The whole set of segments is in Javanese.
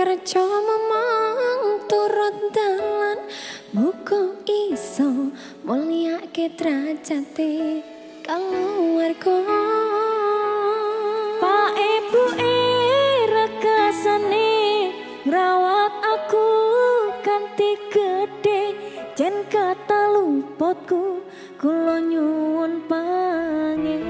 kerja memang turut dalan Muka iso mulia ke derajate keluarga Pak Ibu rekasane ngrawat aku kanthi gede jen kata kula nyuwun pangestu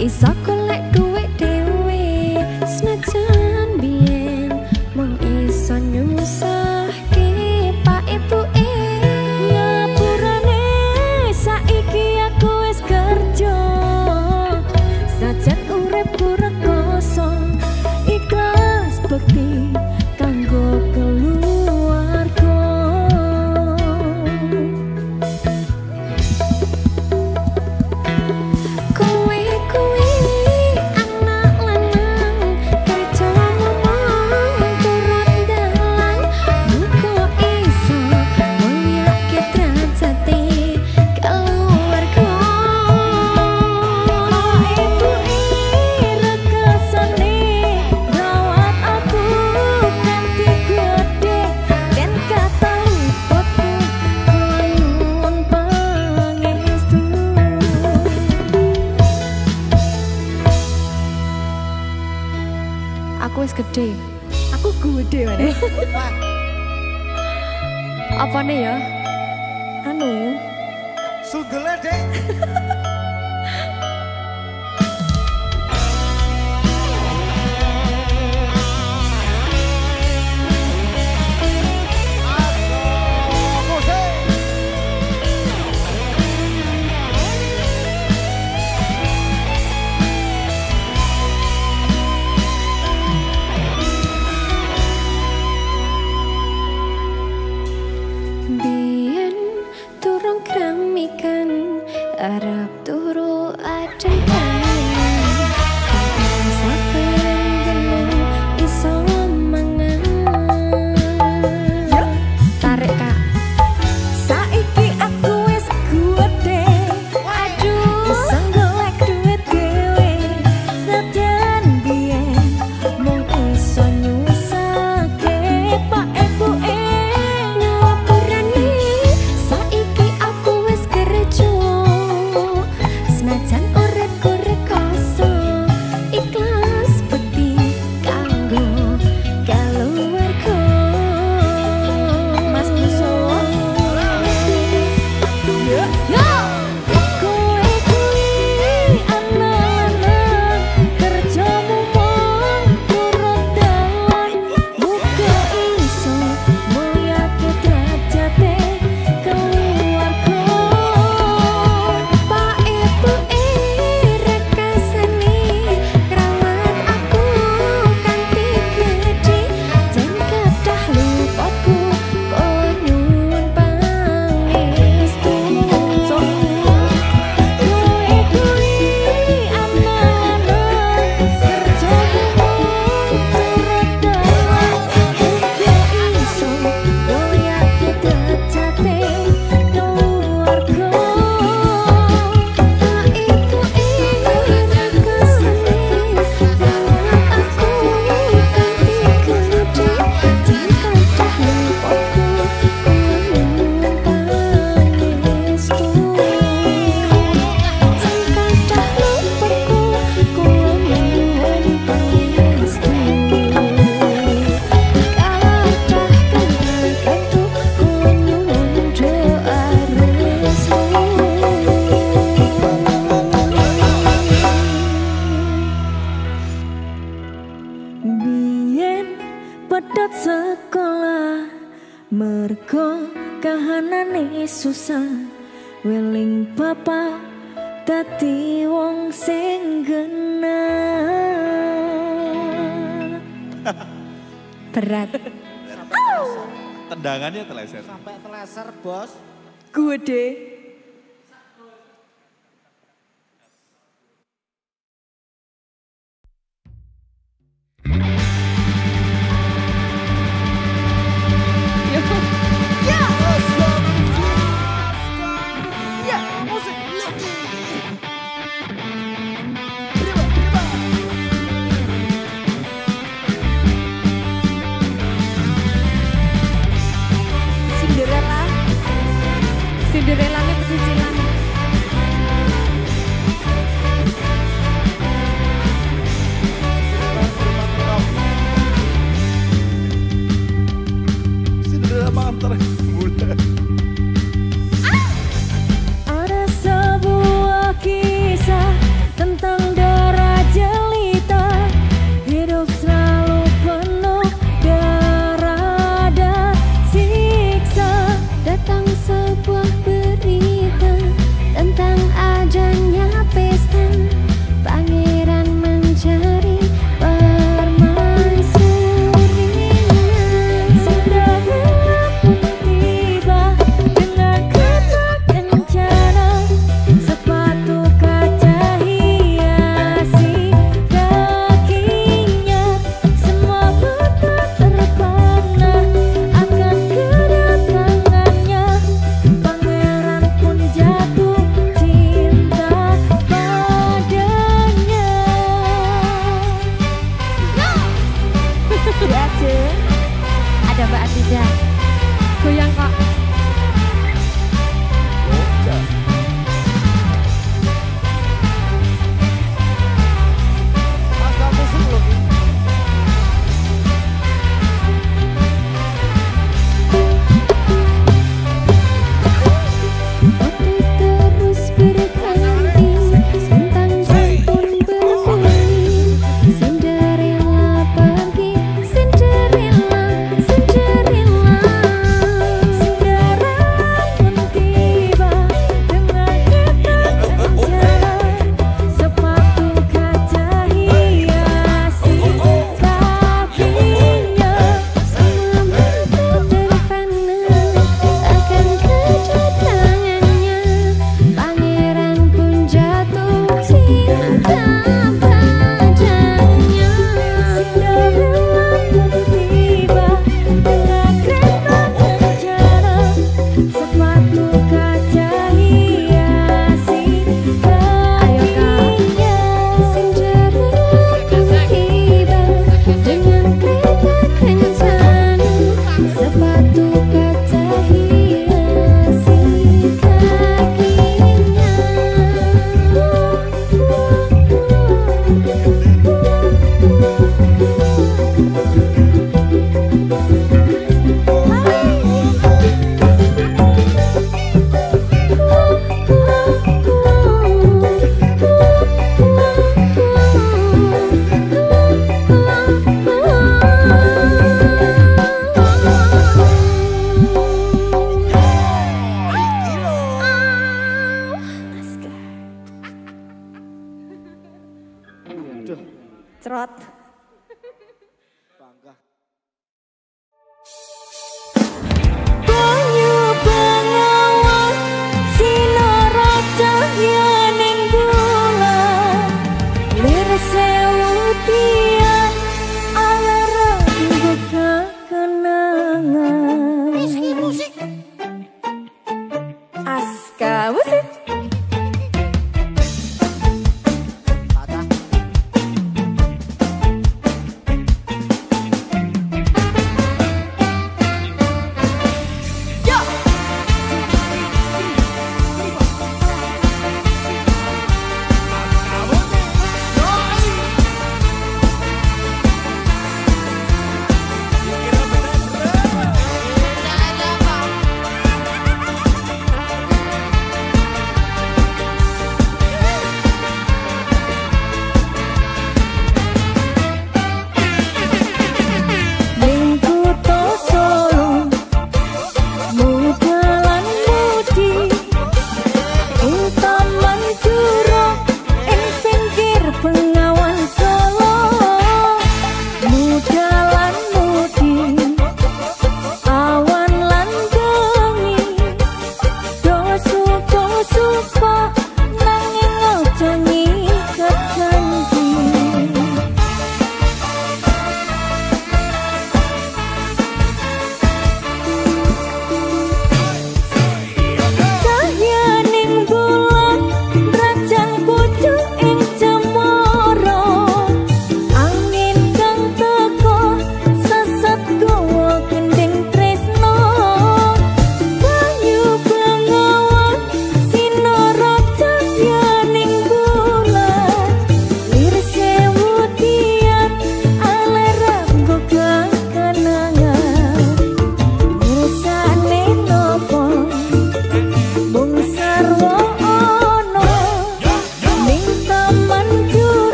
Iso golek duit Aku wis gede. Aku gede mana? Apa nih ya? anu Sundele dek. Tendangannya teleser. Sampai teleser bos. gue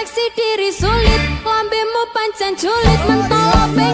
introspeksi diri sulit Lambemu pancen julit mentolo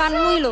কান মুইল।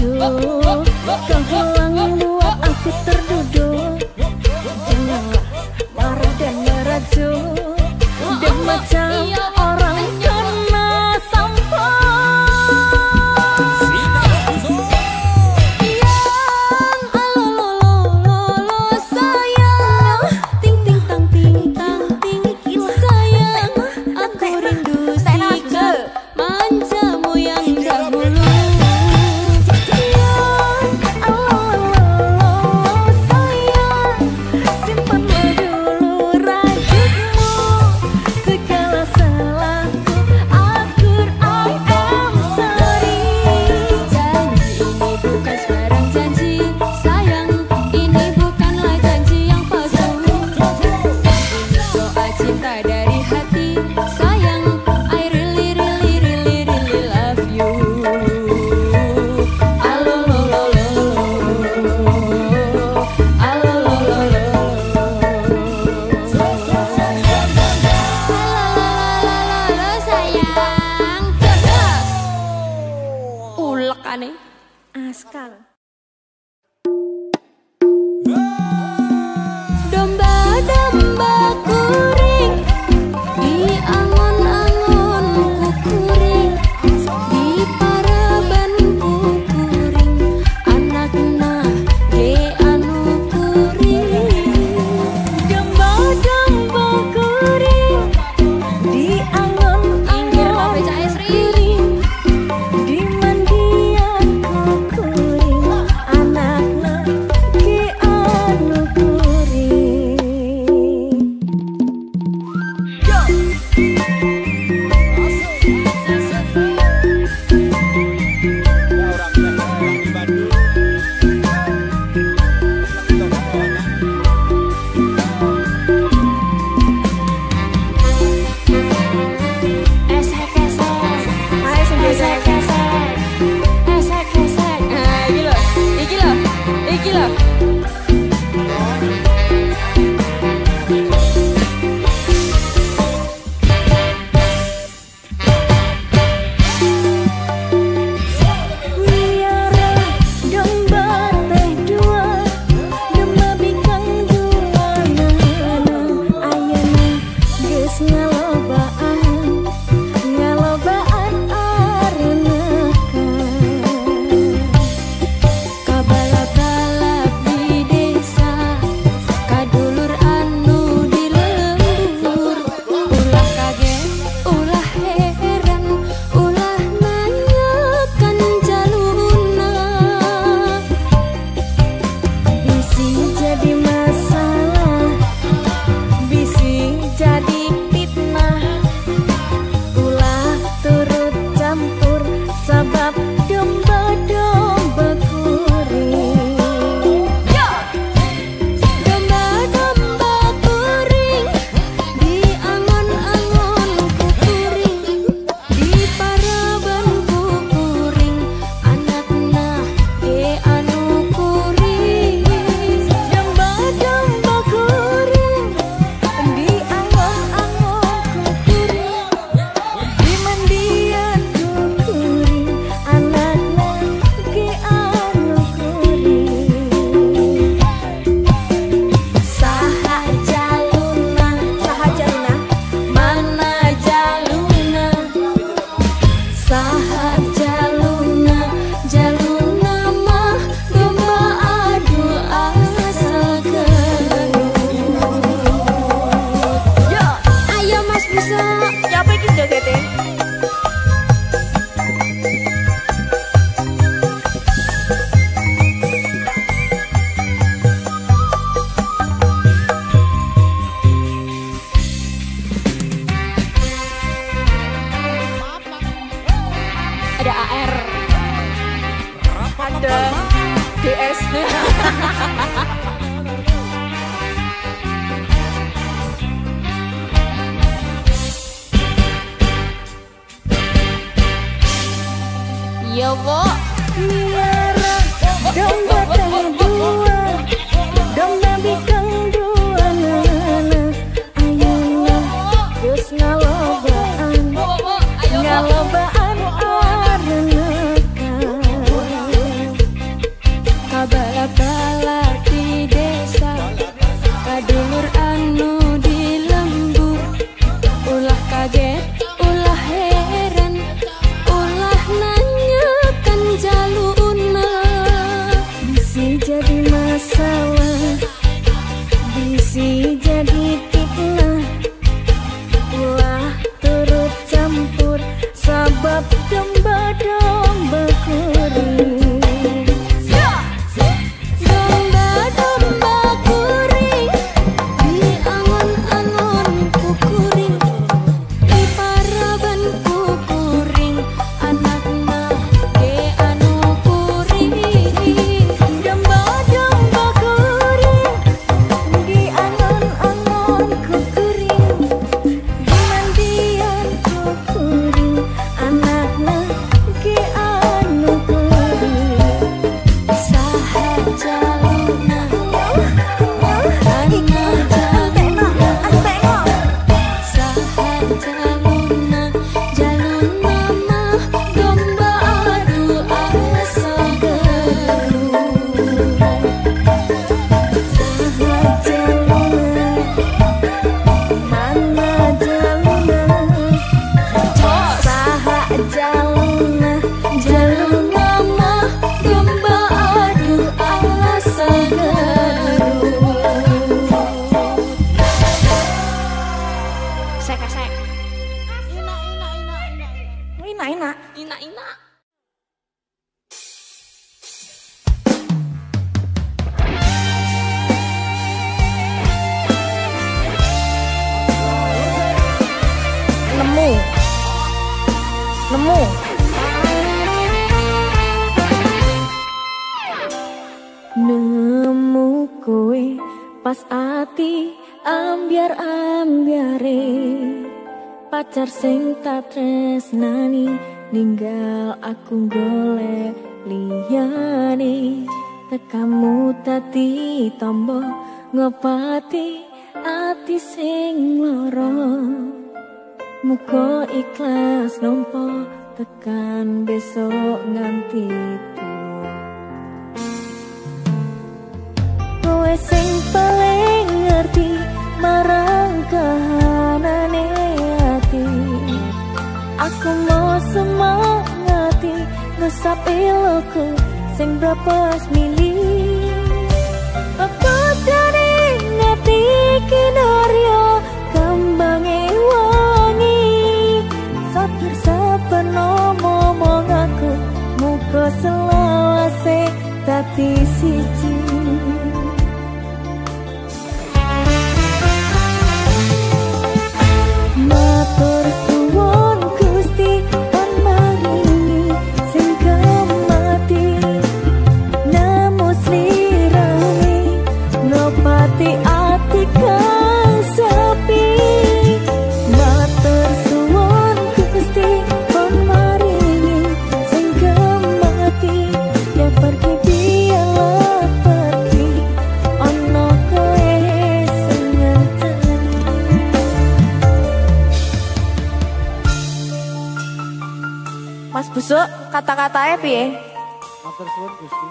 Oh, oh, oh. Tresnani ninggal aku golek liyane. Tekamu tati tombo ngopati ati sing loro muka ikhlas nompo tekan besok nganti tuwa Ngesap iloku Sing berapa milih Apa jadi ngati kinaryo Kembangi wangi Sapir sapeno momong aku Muka selawase Tati siji Busuk kata-katanya piye? Matur suwun Gusti,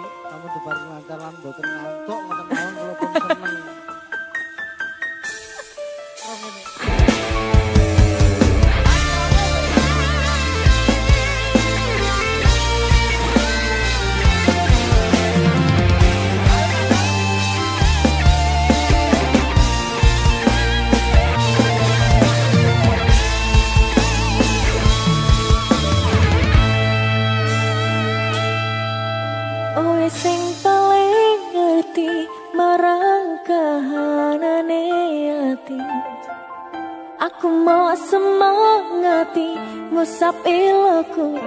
ngusap iloku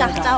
จา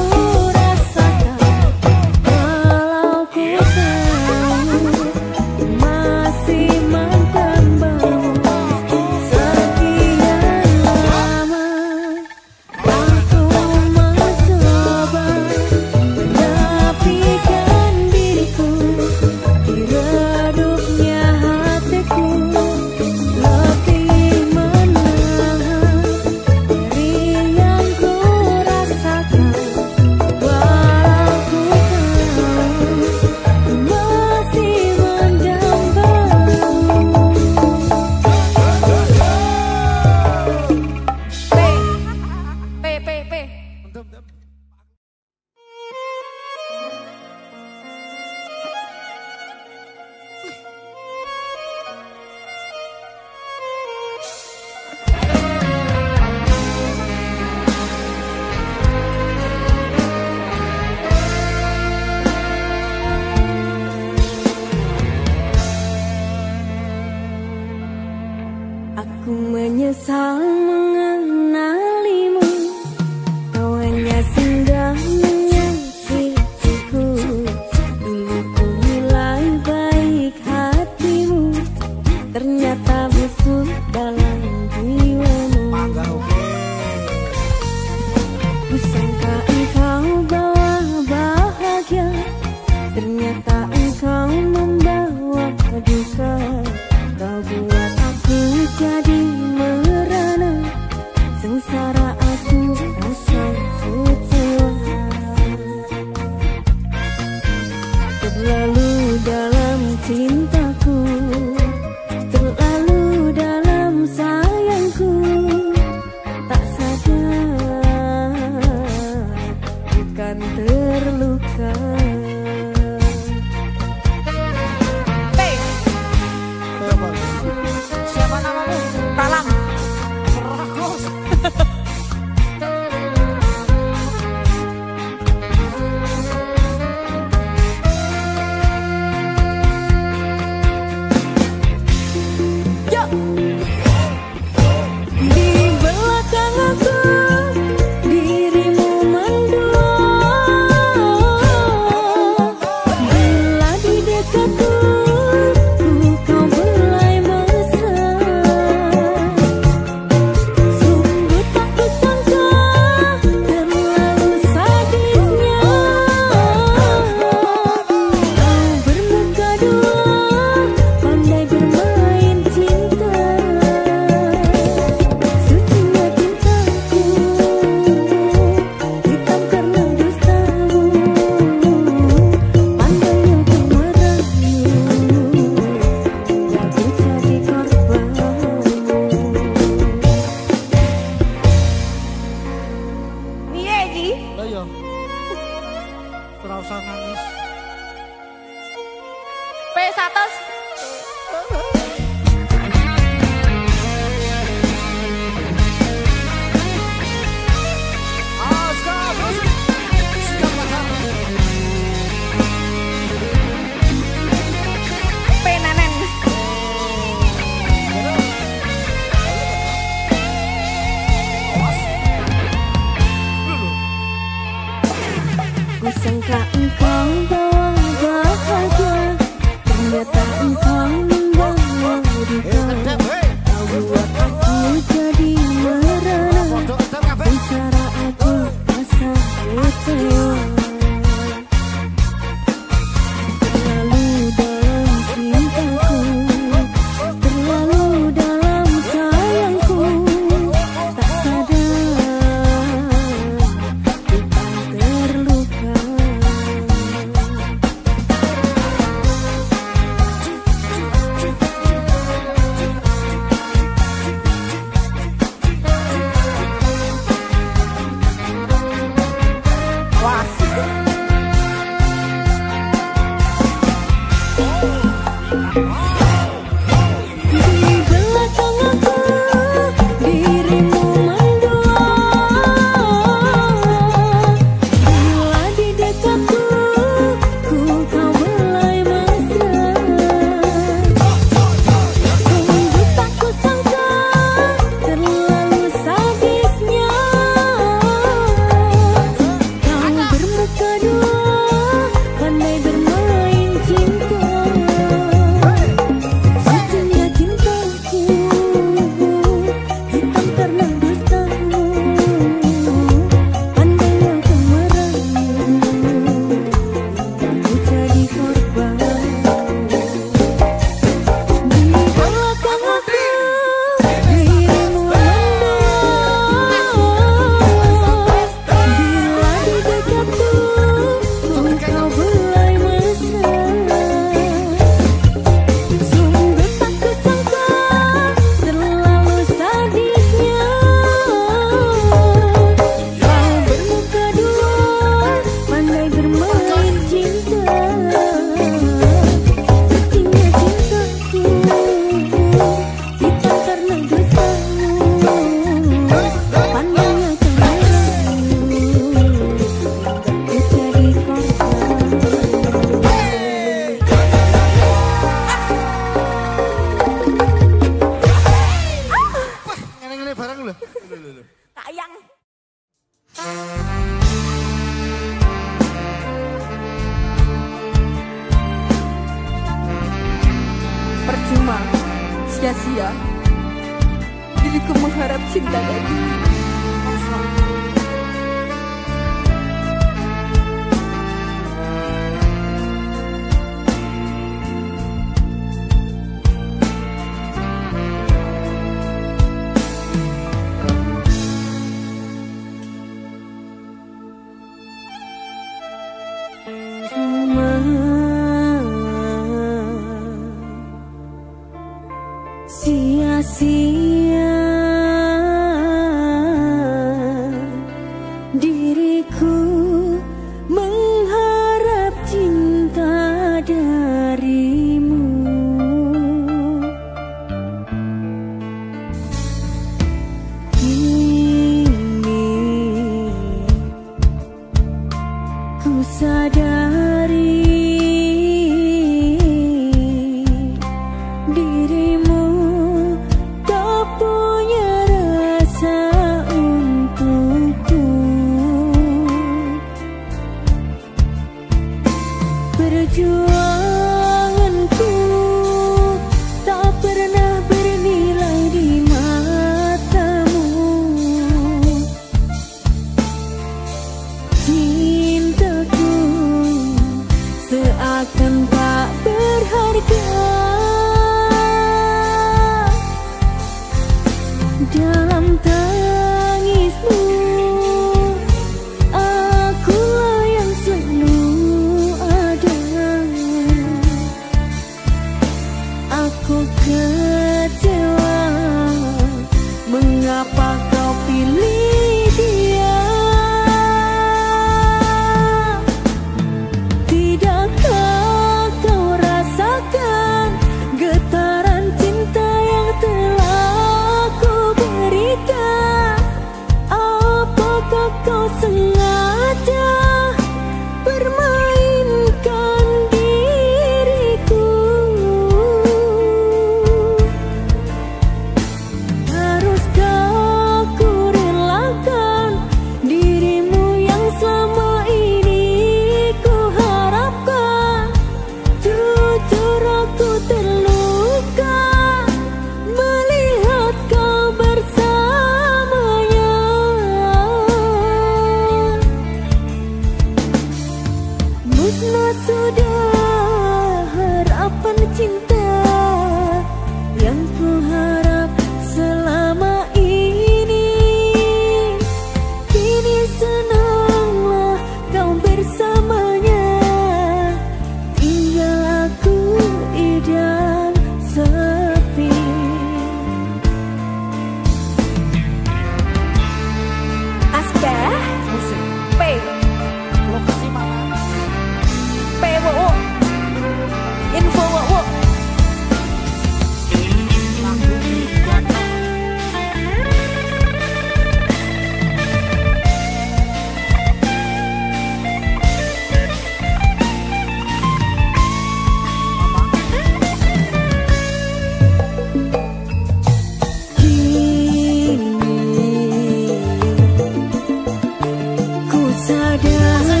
sadar